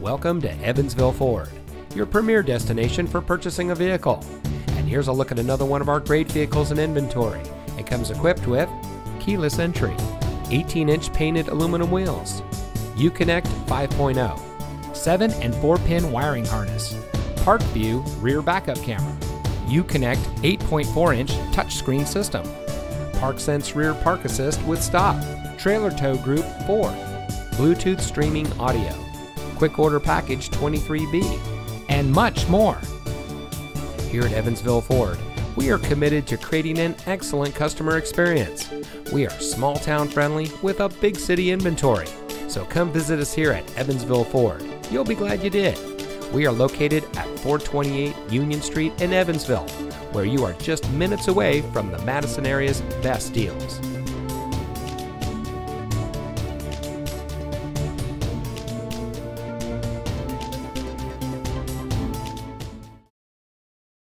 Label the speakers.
Speaker 1: Welcome to Evansville Ford, your premier destination for purchasing a vehicle. And here's a look at another one of our great vehicles in inventory. It comes equipped with keyless entry, 18 inch painted aluminum wheels, Uconnect 5.0, 7 and 4 pin wiring harness, Park View rear backup camera, Uconnect 8.4 inch touchscreen system, ParkSense rear park assist with stop, trailer tow group 4, Bluetooth streaming audio, quick order package 23B, and much more. Here at Evansville Ford, we are committed to creating an excellent customer experience. We are small town friendly with a big city inventory. So come visit us here at Evansville Ford. You'll be glad you did. We are located at 428 Union Street in Evansville, where you are just minutes away from the Madison area's best deals.